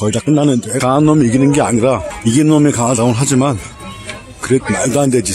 거의 다 끝나는데 강한 놈이 이기는 게 아니라 이기는 놈이 강하다고는 하지만 그래 말도 안 되지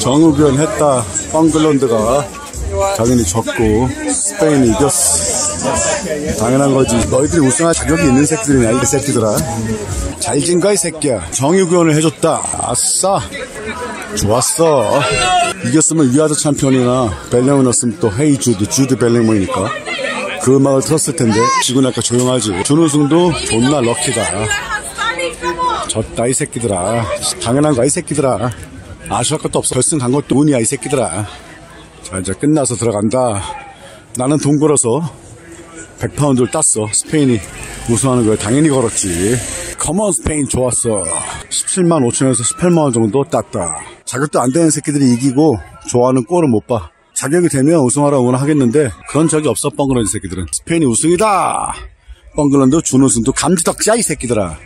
정우변 했다. 펑글런드가 당연히 졌고 스페인이 이겼어. 당연한 거지. 너희들이 우승할 자격이 있는 새끼들이냐 이 새끼들아. 잘진 거야 이 새끼야. 정유변을 해줬다. 아싸. 좋았어. 이겼으면 위아더 챔피언이나 벨링을 넣었으면 또 헤이 주드 주드 벨링문이니까. 그 음악을 들었을 텐데 지고 나니까 조용하지. 준우승도 존나 럭키다 졌다 이 새끼들아. 당연한 거야 이 새끼들아. 아쉬울 것도 없어. 결승 간 것도 운이야 이 새끼들아. 자 이제 끝나서 들어간다. 나는 돈 걸어서 100파운드를 땄어 스페인이. 우승하는 걸 당연히 걸었지. 컴온 스페인 좋았어. 17만 5천에서 18만원 정도 땄다. 자격도 안 되는 새끼들이 이기고 좋아하는 골을 못봐. 자격이 되면 우승하라고 는 하겠는데 그런 적이 없어 뻥그런지 새끼들은. 스페인이 우승이다. 뻥글런드 준우승도 감지덕지야 이 새끼들아